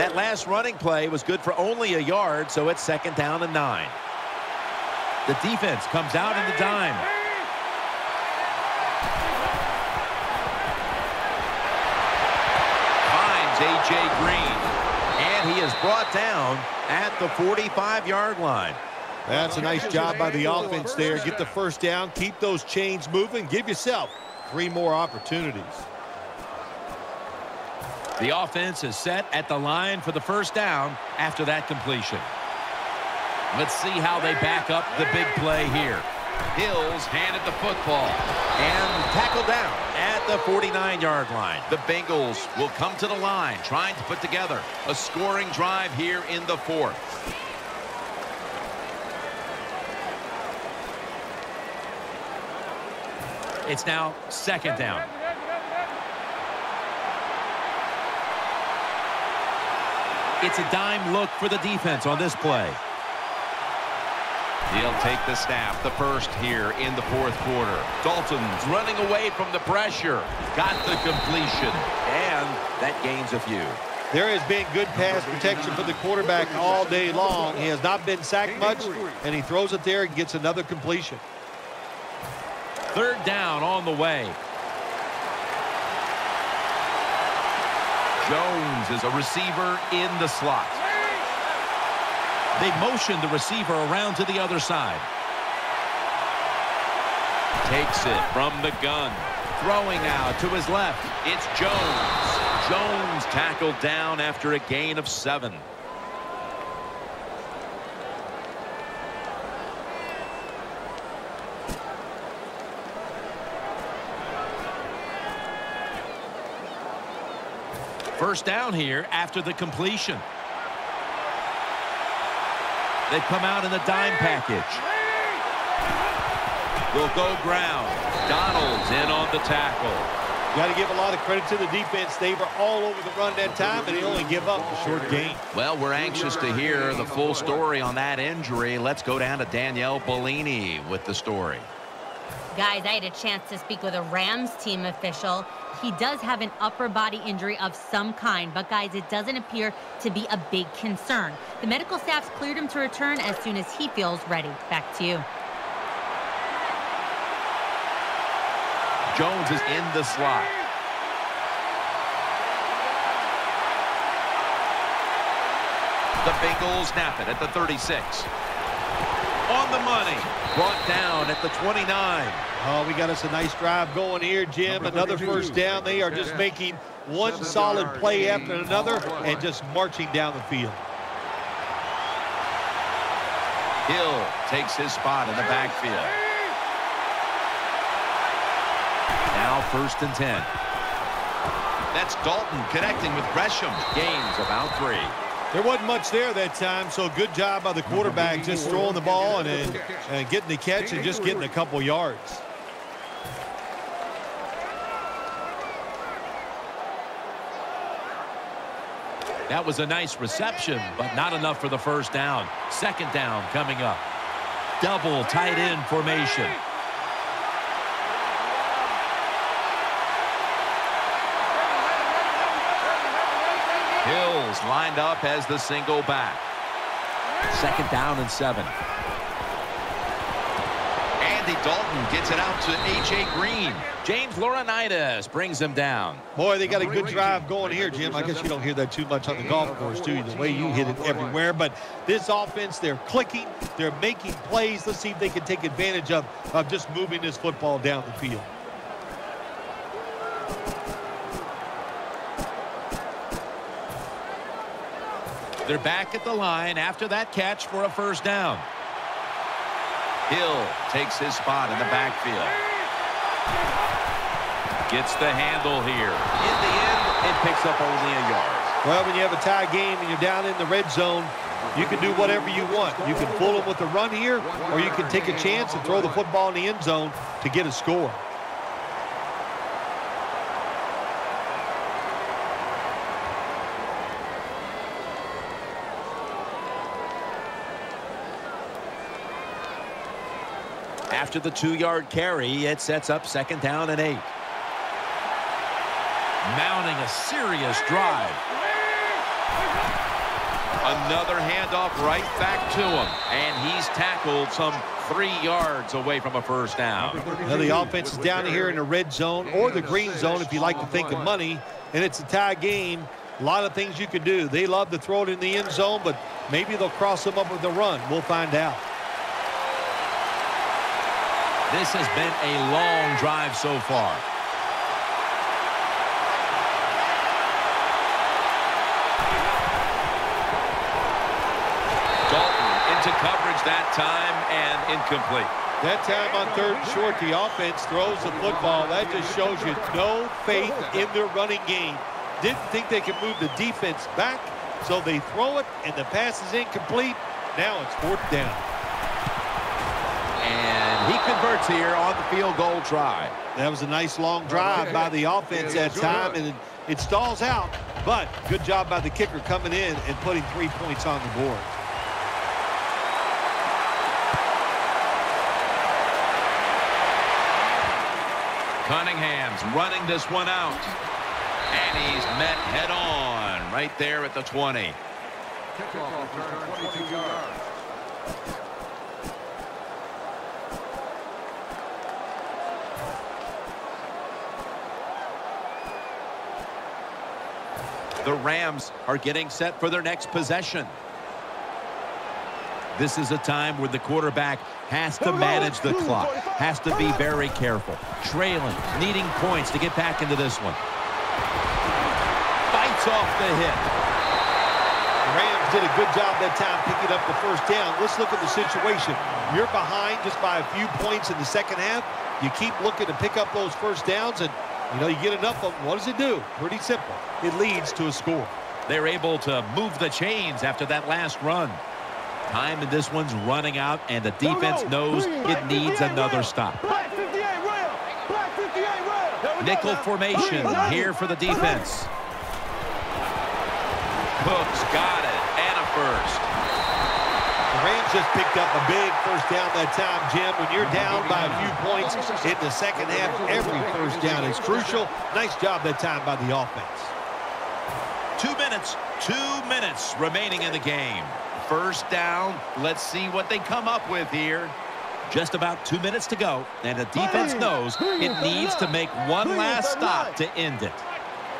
That last running play was good for only a yard, so it's second down and nine. The defense comes out in the dime. Finds A.J. Green. And he is brought down at the 45-yard line. That's a nice job by the offense there. Get the first down, keep those chains moving, give yourself three more opportunities. The offense is set at the line for the first down after that completion. Let's see how they back up the big play here. Hill's handed the football and tackled down at the 49-yard line. The Bengals will come to the line trying to put together a scoring drive here in the fourth. It's now second down. It's a dime look for the defense on this play. He'll take the snap, the first here in the fourth quarter. Dalton's running away from the pressure. Got the completion, and that gains a few. There has been good pass protection for the quarterback all day long. He has not been sacked much, and he throws it there and gets another completion. Third down on the way. Jones is a receiver in the slot. They motion the receiver around to the other side. Takes it from the gun. Throwing out to his left. It's Jones. Jones tackled down after a gain of seven. First down here after the completion. They come out in the dime package. Will go ground. Donald's in on the tackle. Got to give a lot of credit to the defense. They were all over the run that time, and they only give up a short gain. Well, we're anxious to hear the full story on that injury. Let's go down to Danielle Bellini with the story. Guys, I had a chance to speak with a Rams team official. He does have an upper body injury of some kind, but guys, it doesn't appear to be a big concern. The medical staff's cleared him to return as soon as he feels ready. Back to you. Jones is in the slot. The Bengals snap it at the 36. On the money. Brought down at the 29. Oh, we got us a nice drive going here, Jim. Another first down. They are just making one solid play after another and just marching down the field. Hill takes his spot in the backfield. Now first and 10. That's Dalton connecting with Gresham. Gains about three. There wasn't much there that time, so good job by the quarterback just throwing the ball and, and, and getting the catch and just getting a couple yards. That was a nice reception, but not enough for the first down. Second down coming up. Double tight end formation. Hill's lined up as the single back. Second down and seven. Andy Dalton gets it out to A.J. Green. James Laurinaitis brings him down. Boy, they got a good drive going here, Jim. I guess you don't hear that too much on the golf course, do you? The way you hit it everywhere. But this offense, they're clicking. They're making plays. Let's see if they can take advantage of, of just moving this football down the field. They're back at the line after that catch for a first down. Hill takes his spot in the backfield. Gets the handle here. In the end, it picks up only a yard. Well, when you have a tie game and you're down in the red zone, you can do whatever you want. You can fool them with a run here, or you can take a chance and throw the football in the end zone to get a score. After the two-yard carry, it sets up second down and eight. Mounting a serious drive. Another handoff right back to him. And he's tackled some three yards away from a first down. Now the offense is down here in the red zone or the green zone if you like to think of money. And it's a tie game. A lot of things you can do. They love to throw it in the end zone, but maybe they'll cross them up with the run. We'll find out. This has been a long drive so far. Dalton into coverage that time and incomplete. That time on third and short, the offense throws the football. That just shows you no faith in their running game. Didn't think they could move the defense back, so they throw it, and the pass is incomplete. Now it's fourth down. And he converts here on the field goal try. That was a nice long drive by the offense that time, and it stalls out. But good job by the kicker coming in and putting three points on the board. Cunningham's running this one out. And he's met head on right there at the 20. The Rams are getting set for their next possession. This is a time where the quarterback has to manage the clock, has to be very careful. Trailing, needing points to get back into this one. Fights off the hit. Rams did a good job that time picking up the first down. Let's look at the situation. You're behind just by a few points in the second half. You keep looking to pick up those first downs, and you know, you get enough of them. What does it do? Pretty simple. It leads to a score. They're able to move the chains after that last run. Time in this one's running out, and the defense knows it needs another stop. Nickel formation here for the defense. Cooks got it, and a first. The Rams just picked up a big first down that time, Jim. When you're down by a few points in the second half, every first down is crucial. Nice job that time by the offense. Two minutes, two minutes remaining in the game. First down. Let's see what they come up with here. Just about two minutes to go, and the defense knows it needs to make one last stop to end it.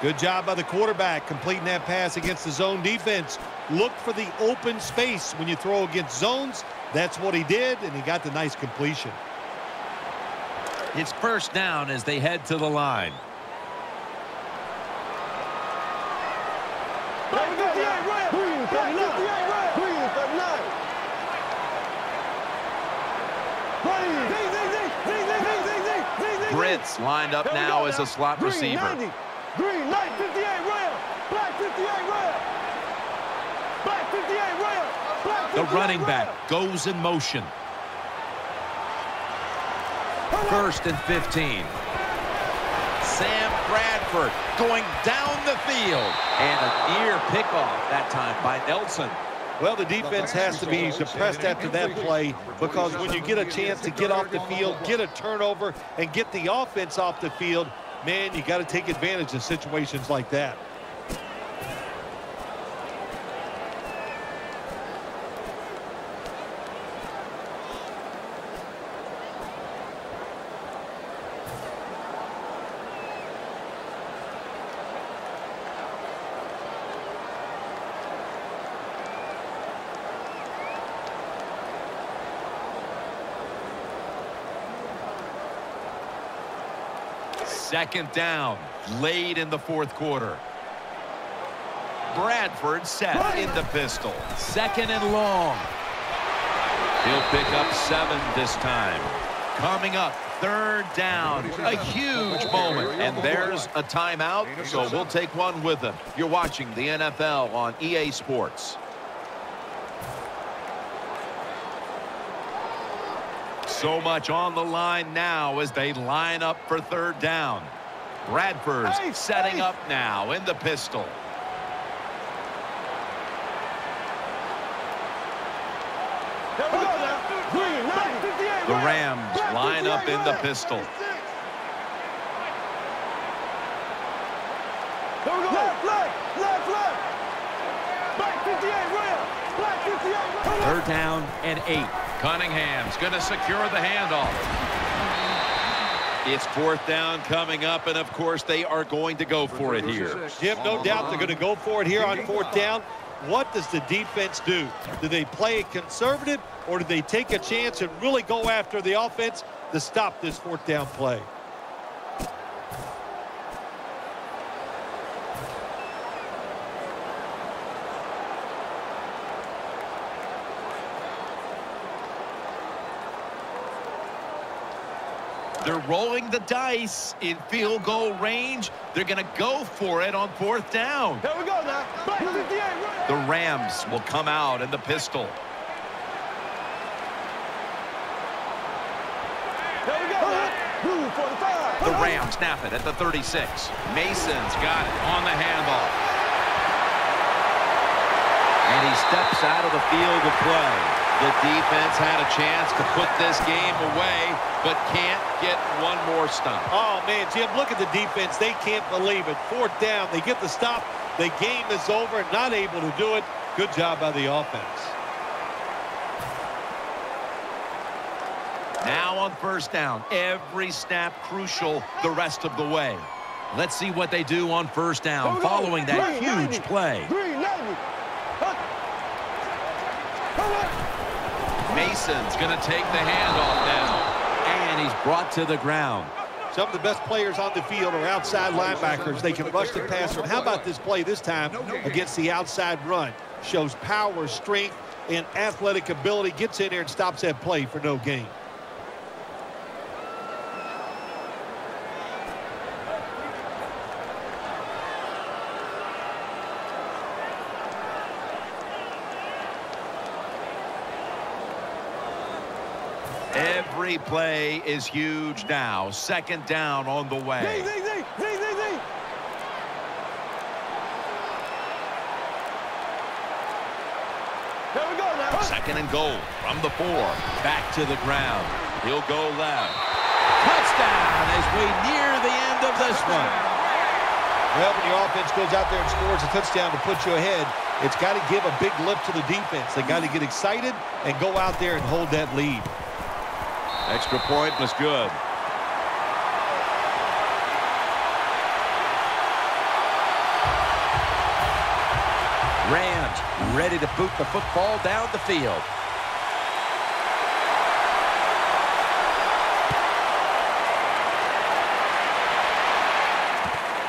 Good job by the quarterback completing that pass against the zone defense. Look for the open space when you throw against zones. That's what he did, and he got the nice completion. It's first down as they head to the line. Britt's lined up now as a slot receiver. Green, light 58 rail. Black 58 rail. Black 58 rail. Black 58 The running back goes in motion. First and 15. Sam Bradford going down the field. And a near pickoff that time by Nelson. Well, the defense has to be depressed after that play because when you get a chance to get off the field, get a turnover, and get the offense off the field, man, you got to take advantage of situations like that. Second down, late in the fourth quarter. Bradford set in the pistol. Second and long. He'll pick up seven this time. Coming up, third down. A huge moment. And there's a timeout, so we'll take one with them. You're watching the NFL on EA Sports. So much on the line now as they line up for third down. Bradford's Hey, setting hey. up now in the pistol. There we go now. Green, light 58 The. Rams line up in the pistol. There we go. Left, left, left, left. Black 58 rail. Third down and eight. Cunningham's going to secure the handoff. It's fourth down coming up, and of course they are going to go for it here. Jim, no doubt they're going to go for it here on fourth down. What does the defense do? Do they play it conservative, or do they take a chance and really go after the offense to stop this fourth down play? They're rolling the dice in field goal range. They're going to go for it on fourth down. There we go now. Black 58, right. The Rams will come out in the pistol. Here we go now. Blue 45. The Rams snap it at the 36. Mason's got it on the handoff. And he steps out of the field of play. The defense had a chance to put this game away, but can't get one more stop. Oh, man, Jim, look at the defense. They can't believe it. Fourth down. They get the stop. The game is over. Not able to do it. Good job by the offense. Now on first down. Every snap crucial the rest of the way. Let's see what they do on first down following that huge play. Mason's going to take the handoff now. And he's brought to the ground. Some of the best players on the field are outside linebackers. They can rush the passer. How about this play this time against the outside run? Shows power, strength, and athletic ability. Gets in there and stops that play for no gain. Every play is huge now. Second down on the way. Second and goal from the four. Back to the ground. He'll go left. Touchdown as we near the end of this one. Well, when your offense goes out there and scores a touchdown to put you ahead, it's got to give a big lift to the defense. They got to get excited and go out there and hold that lead. Extra point was good. Rams ready to boot the football down the field.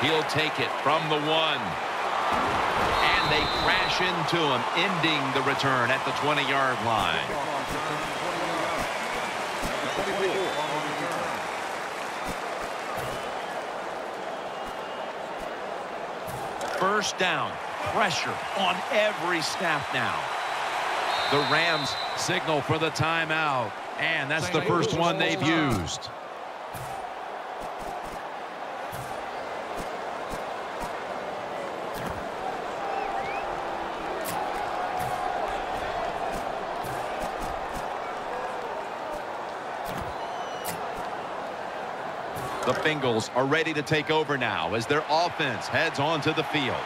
He'll take it from the one. And they crash into him, ending the return at the 20-yard line. First down. Pressure on every snap now. The Rams signal for the timeout. And that's the first one they've used. The Bengals are ready to take over now as their offense heads onto the field.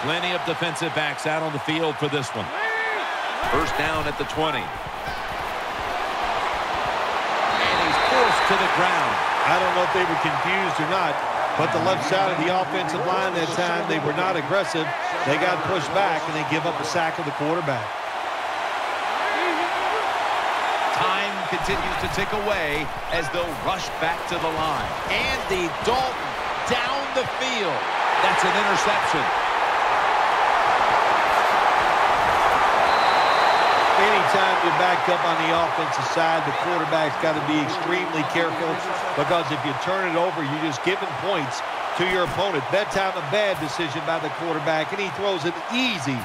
Plenty of defensive backs out on the field for this one. First down at the 20. And he's forced to the ground. I don't know if they were confused or not, but the left side of the offensive line that time, they were not aggressive. They got pushed back, and they give up a sack of the quarterback. Continues to tick away as they'll rush back to the line. Andy Dalton down the field. That's an interception. Anytime you back up on the offensive side, the quarterback's got to be extremely careful because if you turn it over, you're just giving points to your opponent. That time a bad decision by the quarterback, and he throws it easy.